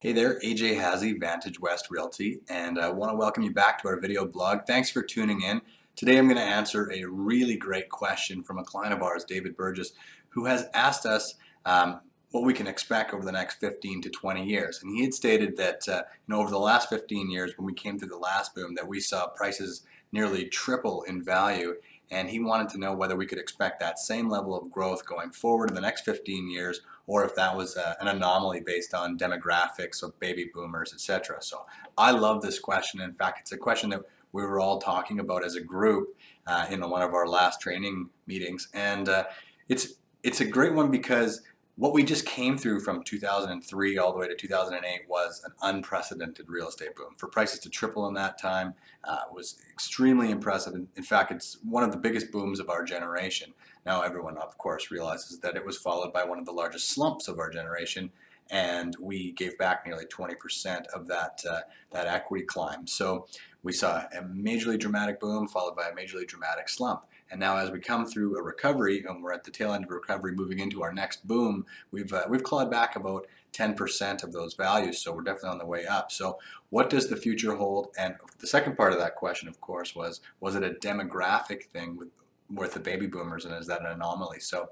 Hey there, AJ Hazzi, Vantage West Realty, and I want to welcome you back to our video blog. Thanks for tuning in. Today I'm going to answer a really great question from a client of ours, David Burgess, who has asked us um, what we can expect over the next 15 to 20 years. And he had stated that uh, you know, over the last 15 years, when we came through the last boom, that we saw prices nearly triple in value. And he wanted to know whether we could expect that same level of growth going forward in the next 15 years, or if that was uh, an anomaly based on demographics of baby boomers, etc. So I love this question. In fact, it's a question that we were all talking about as a group uh, in one of our last training meetings. And uh, it's it's a great one because what we just came through from 2003 all the way to 2008 was an unprecedented real estate boom. For prices to triple in that time uh, was extremely impressive. In, in fact, it's one of the biggest booms of our generation. Now, everyone, of course, realizes that it was followed by one of the largest slumps of our generation, and we gave back nearly 20% of that, uh, that equity climb. So we saw a majorly dramatic boom followed by a majorly dramatic slump. And now as we come through a recovery and we're at the tail end of recovery moving into our next boom, we've, uh, we've clawed back about 10% of those values. So we're definitely on the way up. So what does the future hold? And the second part of that question, of course, was, was it a demographic thing with, with the baby boomers and is that an anomaly? So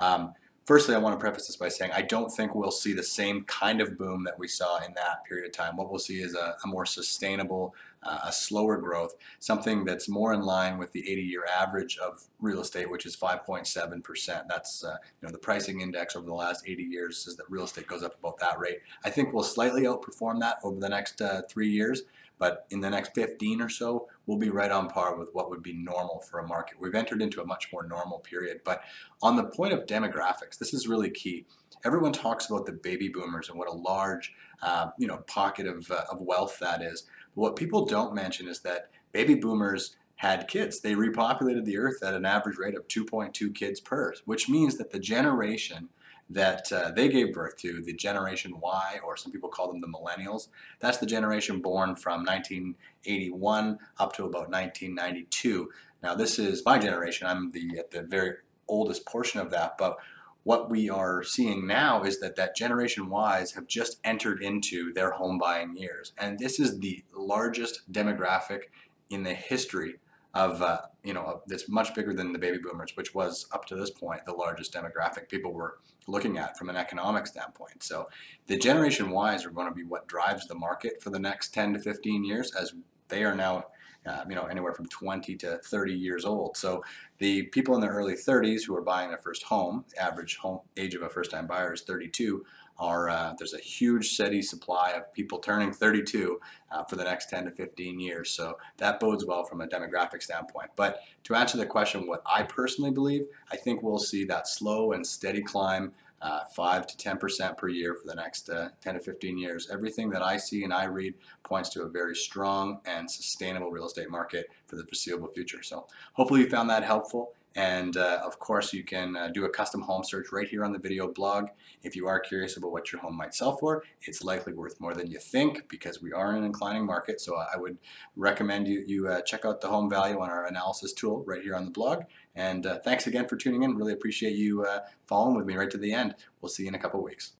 um, Firstly, I want to preface this by saying I don't think we'll see the same kind of boom that we saw in that period of time. What we'll see is a, a more sustainable, uh, a slower growth, something that's more in line with the 80-year average of real estate, which is 5.7%. That's uh, you know the pricing index over the last 80 years says that real estate goes up about that rate. I think we'll slightly outperform that over the next uh, three years, but in the next 15 or so, we'll be right on par with what would be normal for a market. We've entered into a much more normal period. But on the point of demographics, this is really key. Everyone talks about the baby boomers and what a large, uh, you know, pocket of, uh, of wealth that is. But what people don't mention is that baby boomers had kids. They repopulated the earth at an average rate of 2.2 kids per, which means that the generation that uh, they gave birth to, the Generation Y, or some people call them the Millennials. That's the generation born from 1981 up to about 1992. Now, this is my generation. I'm the at the very oldest portion of that, but what we are seeing now is that that Generation Ys have just entered into their home buying years, and this is the largest demographic in the history of uh, you know that's much bigger than the baby boomers, which was up to this point the largest demographic people were looking at from an economic standpoint. So the Generation Ys are going to be what drives the market for the next 10 to 15 years, as they are now. Uh, you know, anywhere from 20 to 30 years old. So the people in their early 30s who are buying their first home, average home age of a first-time buyer is 32, are uh, there's a huge steady supply of people turning 32 uh, for the next 10 to 15 years. So that bodes well from a demographic standpoint. But to answer the question, what I personally believe, I think we'll see that slow and steady climb uh, 5 to 10% per year for the next uh, 10 to 15 years. Everything that I see and I read points to a very strong and sustainable real estate market for the foreseeable future. So hopefully you found that helpful. And uh, of course, you can uh, do a custom home search right here on the video blog. If you are curious about what your home might sell for, it's likely worth more than you think because we are in an inclining market. So I would recommend you, you uh, check out the home value on our analysis tool right here on the blog. And uh, thanks again for tuning in. Really appreciate you uh, following with me right to the end. We'll see you in a couple weeks.